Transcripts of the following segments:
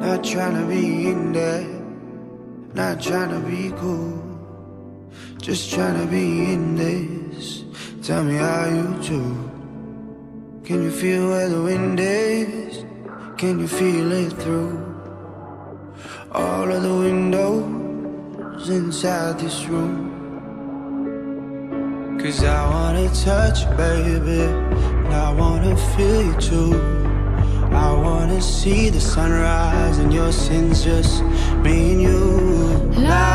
Not trying to be in there, not trying to be cool. Just trying to be in this. Tell me how you do. Can you feel where the wind is? Can you feel it through all of the windows inside this room? Cause I wanna touch you, baby, and I wanna feel you too. I wanna see the sunrise and your sins, just me and you.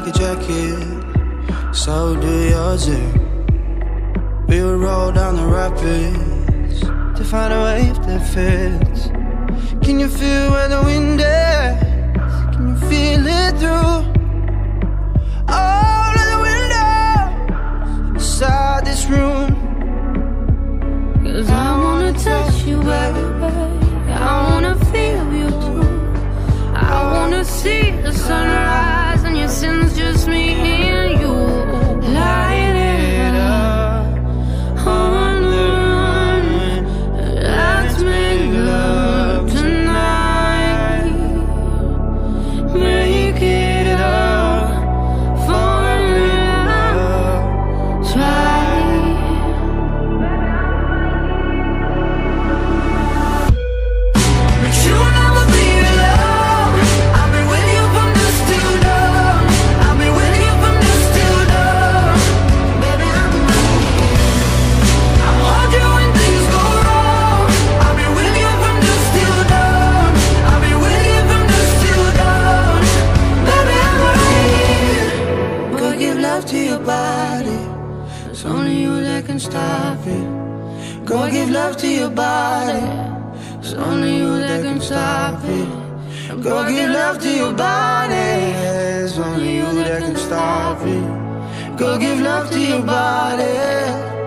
Like a jacket, so do yours. eh? We would roll down the rapids to find a wave that fits. Can you feel where the wind is? Can you feel it through all of the windows inside this room? Cause I wanna touch you, baby. I wanna feel you too. I wanna see the sunrise can stop it. Go give love to your body. It's only you that can stop it. Go give love to your body. It's only you that can stop it. Go give love to your body.